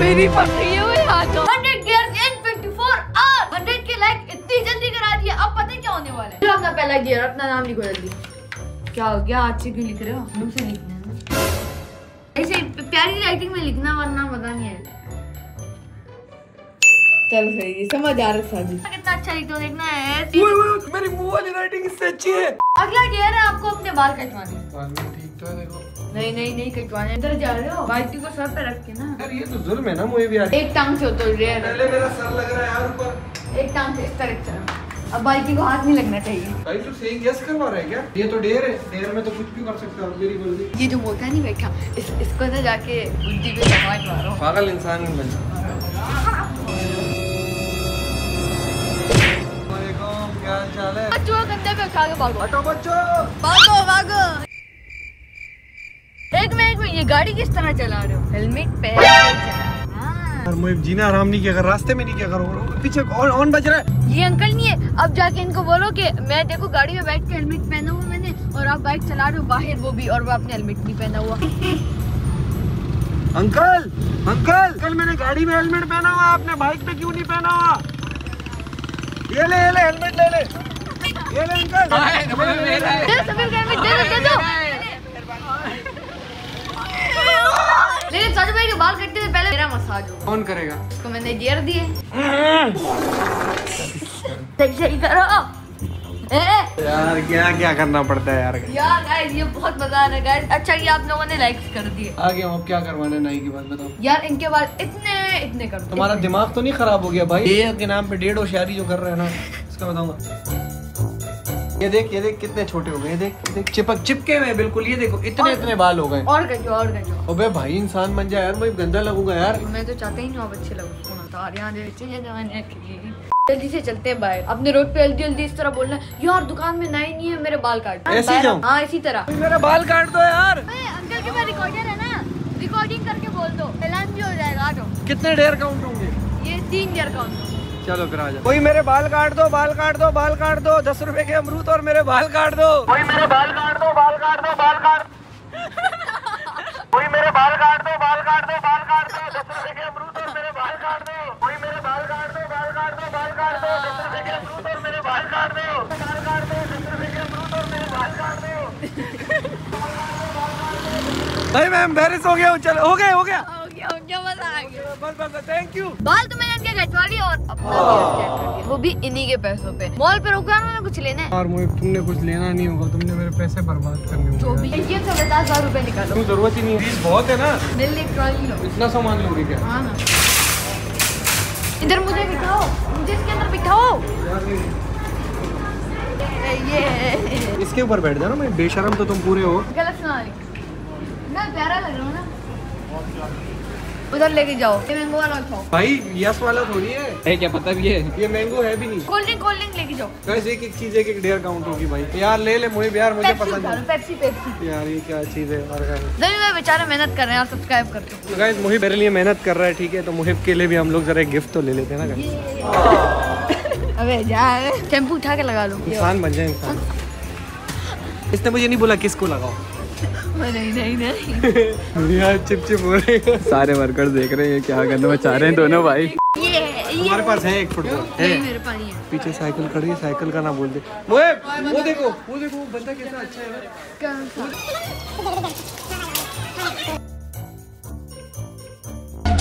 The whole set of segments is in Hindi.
मेरी पकड़ी है वो हाथों 100 गियर्स इन 24 आवर्स 100 के लाइक इतनी जल्दी करा दिया। अब पता है क्या होने वाला है? अपना पहला गियर अपना नाम लिखो जल्दी। क्या हो गया? आज से क्यों लिख रहे हो? मुँह से लिखना है। ऐसे प्यारी राइटिंग में लिखना वरना पता नहीं है चलो सही समझ आ रहा साजी कितना अच्छा लिखते हो। देखना है मेरी मुँह वाली राइटिंग इससे अच्छी है। अगला गियर है आपको अपने बाल कटवाने। ठीक तो है देखो। नहीं नहीं नहीं कटवाने। इधर जा रहे हो? बाल्टी को सर पे रख के ना। यार ये तो जुल्म है ना मुझे भी आज। एक टांग से तो रेयर है। पहले मेरा सर लग रहा है यार ऊपर। एक टांग से इस तरह चला अब बाल्टी को हाथ नहीं लगना चाहिए। भाई तू सही गेस करवा रहा है क्या? ये तो डेर है। डेर में तो कुछ भी कर सकता है मेरी ये जो मोटा नहीं बैठा इस इसको ना जाके बुद्धि पे मारो। पागल इंसान नहीं बन वालेकुम क्या चाल है? के भागो। हटो बच्चों। भागो भागो। एक मिनट में ये गाड़ी किस तरह चला रहे हो? हेलमेट पहन जीना आराम नहीं किया रास्ते में नहीं किया करो। पीछे ऑन ऑन बज रहा है। ये अंकल नहीं है। अब जाके इनको बोलो कि मैं देखो गाड़ी में बैठ के हेलमेट पहना हुआ मैंने और आप बाइक चला रहे हो बाहर वो भी और वो आपने हेलमेट नहीं पहना हुआ। Uncle uncle. कल मैंने गाड़ी में हेलमेट पहना हुआ आपने बाइक पे क्यों नहीं पहना हुआ? ये ले ये ले हेलमेट ले ले। ये ले अंकल दे दो सफ़ेद हेलमेट दे दो दे लेकिन सच भाई के बाल कटने से पहले मेरा मसाज हो कौन करेगा? उसको मैंने गियर दिए सही सही करो यार, क्या क्या करना पड़ता है यार? यार गाइस ये बहुत मज़ा आ रहा है अच्छा ये आप लोगों ने लाइक्स कर दिए आगे हम क्या करवाने नाई की बात बताओ। यार इनके बाल इतने इतने कर तुम्हारा दिमाग तो नहीं खराब हो गया भाई? ये के नाम पे डेढ़ होशियारी जो कर रहे हैं ना, इसका बताऊँगा। ये देख ये देख कितने छोटे हो गए ये देख ये देख चिपक चिपके हुए बिल्कुल ये देखो इतने इतने बाल हो गए। और गजो और गजो अबे भाई इंसान बन जाए यार मैं गंदा लगूँगा यार। मैं तो चाहता ही नहीं आप अच्छे लगो सुना तो जल्दी से चलते हैं बाहर। अपने रोड पे जल्दी जल्दी इस तरह बोलना। यार दुकान में नई नहीं है मेरे बाल काट ऐसे ही? हाँ इसी तरह। मेरा बाल काट दो यार। अंकल के पास रिकॉर्डर है ना। रिकॉर्डिंग करके बोल दो। ऐलान भी हो जाएगा कितने डेयर काउंट होंगे? ये तीन डेयर काउंट चलो फिर आ जाओ कोई मेरे बाल काट दो बाल काट दो बाल काट दो दस रुपए के अमरूद और मेरे बाल काट दो कोई मेरे बाल काट दो बाल काट दो बाल काट कोई मेरे बाल काट दो बाल काट दो बाल काट दो दस रुपए के अमरूद और मेरे बाल काट दो कोई मेरे बाल काट दो बाल काट दो बाल काट दो दस रुपए के अमरूद और मेरे बाल काट दो बाल काट दो दस रुपए के अमरूद और मेरे बाल काट दो भाई मैं एम्बेरस हो गया हूँ चलो हो गया हो गया हो गया हो गया मज़ा आ गया बस बस थैंक यू बाल तो मैंने इनके कटवा लिए और वो भी इन्हीं के पैसों पे। मॉल पे रुका ना कुछ लेना है। और मुझे तुमने कुछ लेना नहीं होगा तुमने मेरे पैसे बर्बाद करने जो भी ये सब पचास हज़ार रूपए निकालो। तुम ज़रूरत ही नहीं फ़ीस बहुत है ना। मेरे लिए ट्रॉली लो। इतना सामान लोगे क्या? हाँ ना इधर मुझे बिठाओ। मुझे इसके अंदर बिठाओ। ये। इसके ऊपर बैठ जाना मैं बेशरम तो तुम पूरे हो। गलत सुना ना प्यारा लग रहा हूँ ना। उधर लेके जाओ। ये मैंगो वाला खाओ भाई यस वाला थोड़ी है। है क्या पता भी है? ये मैंगो है भी नहीं। कोल्ड ड्रिंक कोल्ड ड्रिंक लेके जाओ। गाइस एक एक चीज़ एक एक डेढ़ काउंट होगी भाई। यार ले ले मुझे यार मुझे पसंद है। पेप्सी पेप्सी यार ये क्या चीज़ है और नहीं मैं बेचारा मेहनत कर रहे हैं यार सब्सक्राइब कर दो गाइस मुहिब मेरे लिए मेहनत कर रहा है ठीक है? तो मुहिब के लिए भी हम लोग जरा एक गिफ्ट तो ले लेते हैं ना guys? अबे जा शैम्पू उठा के लगा लो। इंसान बन जाए इंसान। इसने मुझे नहीं बोला किसको लगाओ नहीं नहीं नहीं यार चिप चिप हो रही है सारे वर्कर देख रहे हैं क्या करना चाह रहे हैं दोनों भाई ये ये तुम्हारे पास है एक फुटबॉल है नहीं मेरे पास नहीं है पीछे साइकिल खड़ी है साइकिल का ना बोल दे मुहिब वो देखो वो देखो वो बंदा कैसा अच्छा है ना कौन सा?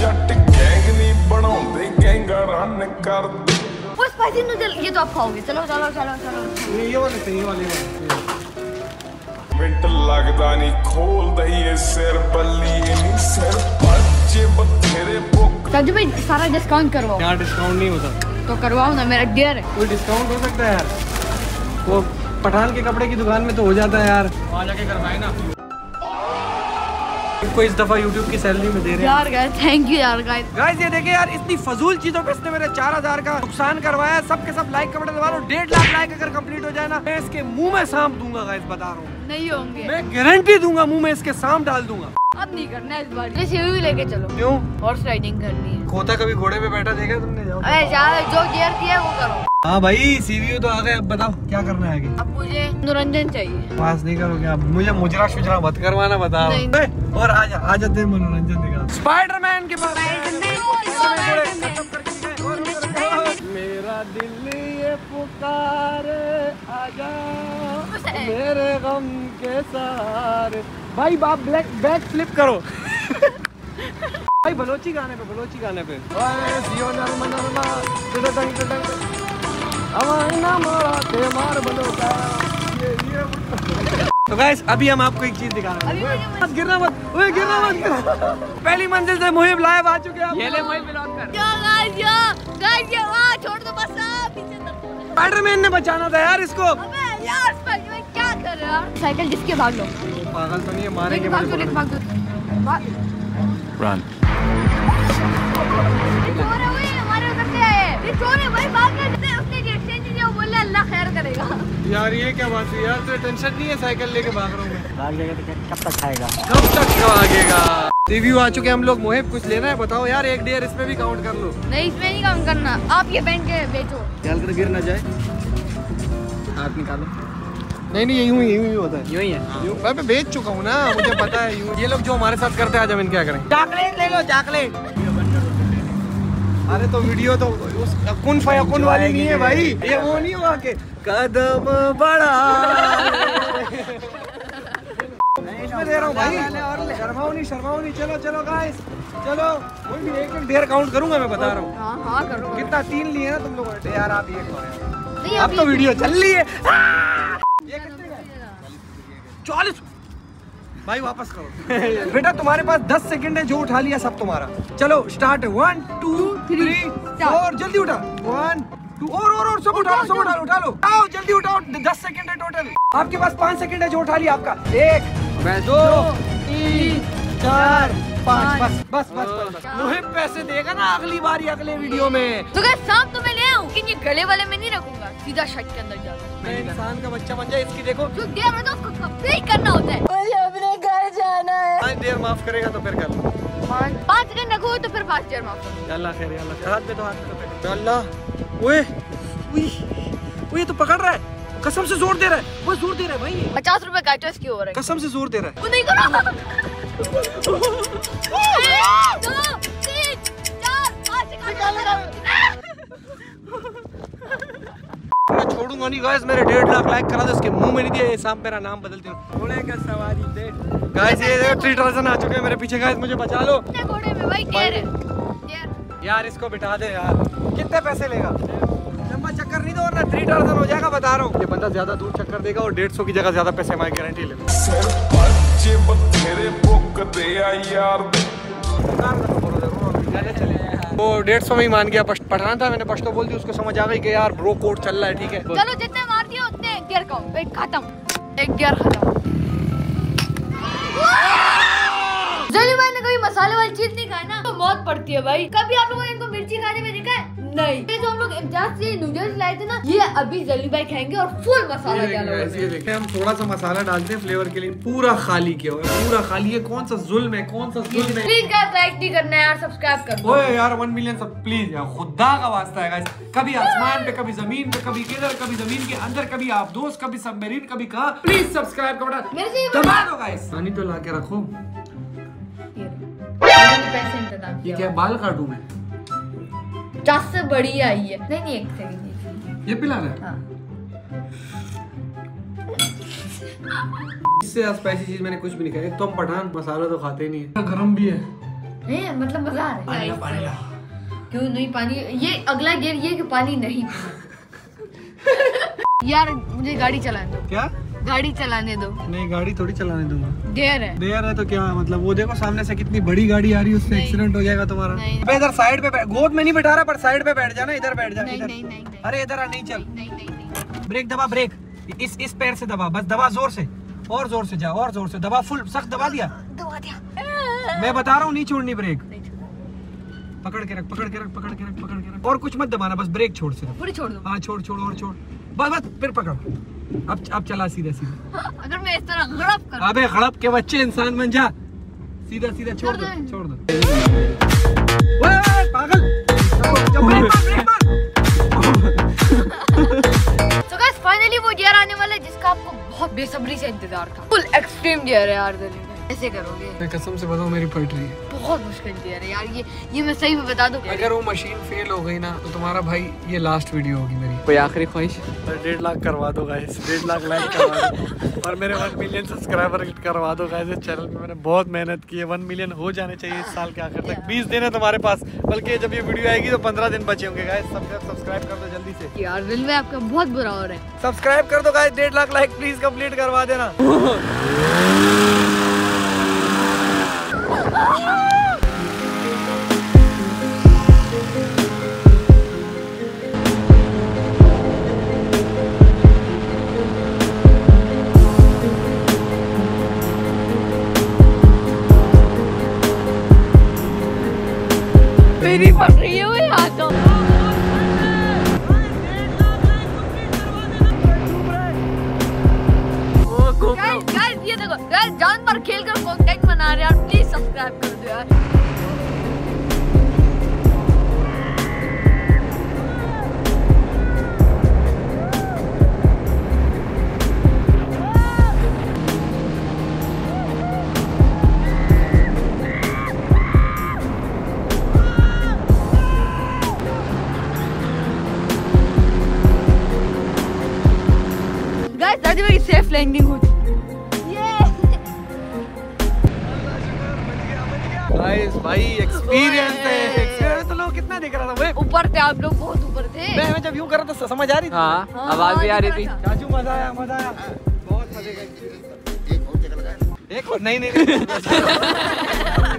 ਜੱਟ ਗੈਂਗ ਨਹੀਂ ਬਣਾਉਂਦੇ ਗੈਂਗਾ ਰਨ ਕਰਦੇ वो स्पाइसी नूडल ये तो आप खाओगे चलो चलो चलो चलो नहीं ये वाले सही ये वाले ये वाले ਮਿੰਟ ਲੱਗਦਾ ਨਹੀਂ ਖੋਲਦਾ ਈ ਇਹ ਸਿਰ ਬੱਲੀ ਨਹੀਂ ਸਿਰ ਪੱਜੇ ਬਥੇਰੇ ਭੁੱਖ सज्जू भाई सारा डिस्काउंट करवाओ यहाँ डिस्काउंट नहीं होता तो करवाओ ना मेरा डियर है कोई डिस्काउंट हो सकता है यार वो पठान के कपड़े की दुकान में तो हो जाता है यार वहाँ जाके करवाए ना इनको इस दफ़ा YouTube की सैलरी में दे रहे हैं। यार गाइस थैंक यू यार गाइस गाइस ये देखिए यार इतनी फजूल चीज़ों पे इसने मेरे चार हज़ार का नुकसान करवाया। सब के सब लाइक कमेंट दबा लो। डेढ़ लाख लाइक अगर कंप्लीट हो जाए ना मैं इसके मुँह में सांप दूँगा गाइस बता रहा हूँ। नहीं होंगे। मैं गारंटी दूँगा मुँह में इसके सांप डाल दूँगा। अब नहीं करना इस बार। सीढ़ी लेके चलो। क्यों? हॉर्स राइडिंग करनी है। खोता कभी घोड़े पे बैठा देखा तुमने? जाओ। जो गियर किया वो करो। हाँ भाई सीवीयू तो आ गए अब बताओ क्या करना है आगे? अब मुझे मनोरंजन चाहिए। पास नहीं करोगे आप मुझे मुजरा शुजरा मत करवाना बताओ। और आ जा आ जाते हैं मनोरंजन दिखा स्पाइडरमैन के पास। मेरा दिल ये पुकारे आजा मेरे गम के सारे। भाई बाप ब्लैक बैक फ्लिप करो। भाई बलोची गाने पे बलोची गाने पे। ते तो गाइस अभी हम आपको एक चीज़ दिखा रहे हैं। मत गिरना मत ओए गिरना मत। गिरना। पहली मंजिल से मुहिब लाइव आ चुके हैं। आप। ये ले मोहित ब्लॉग कर। क्या गाइस या। गाइस ये वाह छोड़ दो बस पीछे तक स्पाइडरमैन ने बचाना था यार इसको। अबे यार स्पाइडरमैन क्या कर रहा है साइकिल जिसके भाग लो। पागल तो नहीं है मारेंगे भाग दो भाग दो। रन ये चोर है हमारे उधर से आए ये चोर है भाई भाग अल्लाह खैर करेगा। यार ये क्या बात है यार तुझे टेंशन नहीं है साइकिल लेके भाग रहा हूँ मैं? भाग जाएगा तो कब तक खाएगा? कब तक भागेगा रिव्यू आ चुके हम लोग। मुहिब कुछ लेना है बताओ? यार एक डेयर इसमें भी काउंट कर लो। नहीं इसमें नहीं काम करना। आप ये पहन के बेचो। ख्याल कर गिर ना जाए। हाथ निकालो। नहीं नहीं यूँ ही यूँ ही होता है। यूँ ही है? यूँ मैं मैं बेच चुका हूँ ना मुझे पता है ये। लोग जो हमारे साथ करते हैं आज हम इनके क्या करें। चॉकलेट ले लो चॉकलेट अरे तो वीडियो तो उस कुन वाली नहीं है भाई। ये वो नहीं हुआ के कदम इसमें दे रहा हूँ भाई। शर्माओ नहीं शर्माओ नहीं। चलो चलो गाइस चलो कोई भी एक एक ढेर काउंट करूँगा मैं बता रहा हूँ। हाँ हाँ कितना तीन लिए ना तुम लोगों ने? यार आप ये अब तो वीडियो चल रही है? चालीस। भाई वापस करो। बेटा तुम्हारे पास दस सेकंड है जो उठा लिया सब तुम्हारा। चलो start one two three four जल्दी उठा। वन टू और और और सब उठा लो सब उठा लो उठा लो। आओ जल्दी उठाओ। दस सेकंड है टोटल आपके पास पाँच सेकंड है जो उठा लिया आपका। एक मैं दो तीन चार पाँच। बस बस बस बस बस। मुहिम पैसे देगा ना अगली बारी अगले वीडियो में। तो गाइस सांप तो मैं ले आऊँ? लेकिन ये गले वाले में नहीं रखूँगा? सीधा शर्ट के अंदर जाऊँगा मैं इंसान का बच्चा बन जाए इसकी देखो। जो तो उसको कंप्लीट करना होता है। मुझे अपने घर जाना है। पाँच देर माफ़ करेगा तो फिर कर लो। पाँच? दिन रखो तो फिर पाँच देर माफ़ अल्लाह खैर अल्लाह हाथ पे तो हाथ पे तो अल्लाह ओए उई, ओए तो पकड़ रहा है। कसम से ज़ोर दे रहा है। वो ज़ोर दे रहा है भाई। पचास रूपए का टच क्यों हो रहा है? कसम से ज़ोर दे रहा है। वो नहीं करो। छोड़ूँगा नहीं गाइस मेरे डेढ़ लाख लाइक करा दो इसके मुँह में नहीं दिया ये सांप मेरा नाम बदलते हो। घोड़े का सवारी? दे गाइस ये देखो थ्री टाउजन आ चुके हैं मेरे पीछे गाइस मुझे बचा लो। कितने घोड़े में? भाई डेढ़ है यार इसको बिठा दे यार। कितने पैसे लेगा? लंबा चक्कर नहीं दो वरना थ्री टाउजन हो जाएगा बता रहा हूँ। ये बंदा ज़्यादा दूर चक्कर देगा और डेढ़ सौ की जगह ज़्यादा पैसे हमारी गारंटी ले हाँ। वो डेढ़ सौ में ही मान गया पठान था मैंने पश्तो बोल दी उसको समझ आ गई कि यार ब्रो कोड चल रहा है, ठीक है। चलो, जितने मार दिए उतने गियर का वेट खत्म, एक गियर खत्म। जल्दी भाई ने कभी मसाले वाली चीज़ नहीं खाया ना? तो मौत पड़ती है भाई। कभी आप लोगों ने इनको मिर्ची खाने में देखा है? नहीं। ये जो हम लोग इम्तियाज़ से नूडल्स लाए थे ना ये अभी जली भाई खाएँगे और फुल मसाला ये डाला। हुआ देखिए, है ये देखिए, हम थोड़ा सा मसाला डालते हैं फ्लेवर के लिए पूरा खाली किया हुआ है पूरा खाली। है कौन सा जुल्म है कौन सा जुल्म है? प्लीज़ गाइस लाइक नहीं करना है यार सब्सक्राइब कर दो। ओए यार वन मिलियन सब प्लीज़ यार खुदा का वास्ता है। कभी आसमान पे कभी ज़मीन पे कभी किधर कभी ज़मीन के अंदर कभी आप दोस्त कभी सबमरीन कभी कहा। प्लीज़ सब्सक्राइब का बटन मेरे से दबा दो गाइस पानी तो ला के रखो मैंने पैसे इंतज़ाम ये क्या बाल काटू मैं? दस से बड़ी आई है। नहीं नहीं एक सेकंड ये पिला रहा है? हाँ। इससे स्पाइसी चीज़ मैंने कुछ भी नहीं खाया। तो हम पठान मसाला तो खाते ही नहीं है। गरम भी है। नहीं मतलब मज़ा आ रहा है। क्यों नहीं पानी ये अगला गियर ये कि पानी नहीं। यार मुझे गाड़ी चलाने दो क्या? गाड़ी चलाने दो। नहीं गाड़ी थोड़ी चलाने दूँगा। देर है। देर है तो क्या मतलब वो देखो सामने से कितनी बड़ी गाड़ी आ रही है उससे एक्सीडेंट हो जाएगा तुम्हारा। अबे इधर साइड पे गोद में नहीं बैठा रहा पर साइड पे बैठ जाना इधर बैठ जा नहीं इधर। नहीं नहीं नहीं। अरे इधर आ नहीं चल। नहीं नहीं नहीं ब्रेक दबा ब्रेक इस इस पैर से दबा बस दबा ज़ोर से। और ज़ोर से जा और ज़ोर से दबा फुल सख्त दबा दिया। दबा दिया। मैं बता रहा हूँ नहीं छोड़नी ब्रेक पकड़ के रख पकड़ के रख पकड़ के रख पकड़ के रख। और कुछ मत दबाना बस ब्रेक छोड़ से पूरी छोड़ दो। हाँ छोड़ छोड़ और छोड़। बस बस फिर पकड़। अब अब चला सीधा सीधा। अगर मैं इस तरह गड़प कर अबे गड़प के बच्चे इंसान बन जा। सीधा सीधा छोड़ दो छोड़ दो। ओए पागल। तो गाइस फाइनली वो डियर आने वाला है जिसका आपको बहुत बेसब्री से इंतज़ार था। फुल एक्सट्रीम डियर है यार दिल्ली ऐसे करोगे? मैं कसम से बताऊँ मेरी रही है। बहुत मुश्किल गियर है यार ये ये मैं सही में बता दूँ अगर वो मशीन फेल हो गई ना तो तुम्हारा भाई ये लास्ट वीडियो होगी मेरी। कोई आखिरी ख्वाहिश? डेढ़ लाख करवा दो गाइस डेढ़ लाख लाइक करवा दो। और मेरे वन मिलियन सब्सक्राइबर करवा दो गाइस इस चैनल पे मैंने बहुत मेहनत की है। वन मिलियन हो जाने चाहिए इस साल के आखिर तक। बीस दिन है तुम्हारे पास। बल्कि जब ये वीडियो आएगी तो पंद्रह दिन बचे होंगे गाइस सब्सक्राइब कर दो जल्दी से। यार दिल में आपका बहुत बुरा हो रहा है। सब्सक्राइब कर दो गाइस डेढ़ लाख लाइक प्लीज़ कंप्लीट करवा देना। मेरी लैंडिंग हो गाइस भाई एक्सपीरियंस है। एक्सपीरियंस तो लोग कितना दिख रहा था वे ऊपर थे आप लोग बहुत ऊपर थे। मैं मैं जब यूँ कर रहा था समझ आ रही थी। हाँ हाँ, आवाज़ भी आ रही थी। राजू मज़ा आया मज़ा आया। बहुत मज़े का था। एक और नहीं नहीं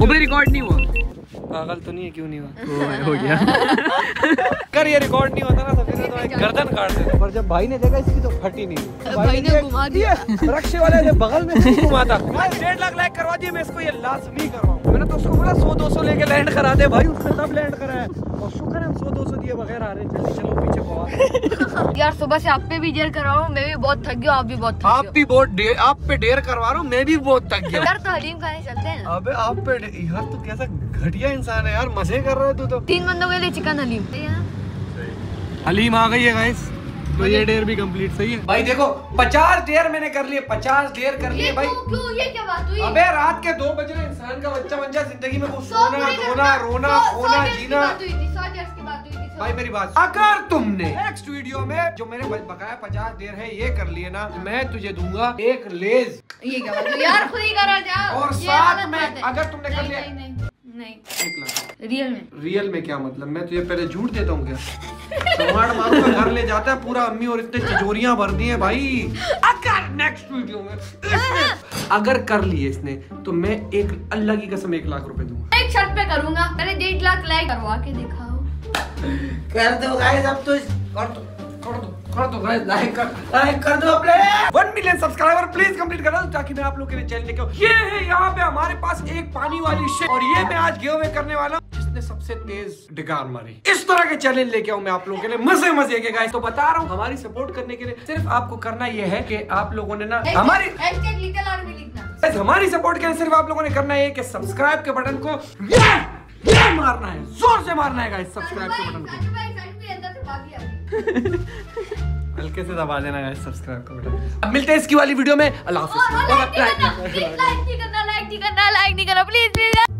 वो भी रिकॉर्ड नहीं हुआ। पागल तो नहीं है क्यों नहीं हुआ? हो गया। कर ये रिकॉर्ड नहीं होता ना तो फिर तो एक गर्दन काट देते पर जब भाई ने देखा इसकी तो फटी नहीं भाई ने घुमा दिया। रक्षे वाले ने बगल में घुमाता डेढ़ लाख लाइक करवा दिए मैं इसको ये लाजमी करवाऊं मैंने तो उसको बोला सौ दो सौ लेके लैंड करा दे भाई उसने तब लैंड कराया और शुक्र है हम सौ दो सौ दिए बगैर आ रहे जल्दी चलो पीछे पवा यार सुबह से आप पे भी जेल करा रहा हूँ मैं भी बहुत थक गया आप भी बहुत थक आप भी बहुत आप पे ढेर करवा रहा हूँ मैं भी बहुत थक गया। यार तो हलीम खाने चलते हैं। अबे आप पे यार तू कैसा घटिया इंसान है यार मज़े कर रहा है तू तो। तीन बंदों के लिए चिकन हलीम। है हलीम आ गई है गाइस तो ये डेयर भी कंप्लीट सही है। भाई देखो पचास डेयर मैंने कर लिए पचास डेयर कर लिए भाई। क्यों क्यों ये क्या बात हुई? अबे रात के दो बज रहे इंसान का बच्चा बन जाए ज़िंदगी में वो सौ सोना धोना रोना खोना जीना। भाई मेरी बात अगर तुमने नेक्स्ट वीडियो में जो मेरे ब- बकाया पचास देर है ये कर लिए ना मैं तुझे दूँगा एक लेज। ये क्या बात यार खुद ही करा जा और साथ में अगर तुमने कर लिया- नहीं नहीं नहीं। एक लाख। रियल में। रियल में क्या मतलब? मैं तुझे पहले झूठ देता हूँ क्या? घर ले जाता है पूरा अम्मी और इतने तिजोरियाँ भर दी हैं भाई। अगर नेक्स्ट वीडियो में। अगर कर लिए इसने तो मैं एक अल्लाह की कसम एक लाख रुपए दूँगा। एक शर्त पे करूँगा मैंने डेढ़ लाख लाइक करवा के दिखाओ। कर दो गाइस अब तो कर दो कर दो कर दो गाइस लाइक कर लाइक कर दो अपने। 1 मिलियन सब्सक्राइबर प्लीज़ कंप्लीट कर दो ताकि मैं आप लोग के लिए चैनल लेके ये है यहाँ पे हमारे पास एक पानी वाली शिप और ये मैं आज गिव अवे करने वाला हूँ सबसे तेज डिगार मारी। इस तरह के चैलेंज लेके आऊँ मैं आप लोगों के लिए। मज़े मज़े के गाइस तो बता रहा हूँ हमारी सपोर्ट करने के लिए सिर्फ़ आपको करना ये है कि आप लोगों ने ना हमारी हमारी सपोर्ट के लिए सिर्फ़ आप लोगों ने करना है कि सब्सक्राइब के बटन को ये ये मारना है। ज़ोर से मारना है गाइस सब्सक्राइब के बटन को। हल्के से दबा देना गाइस सब्सक्राइब का बटन अब मिलते हैं इसकी वाली वीडियो में। अल्लाह हाफिज। लाइक नहीं करना। लाइक नहीं करना लाइक नहीं करना प्लीज़ प्लीज़